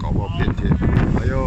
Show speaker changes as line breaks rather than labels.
搞不好变天。还有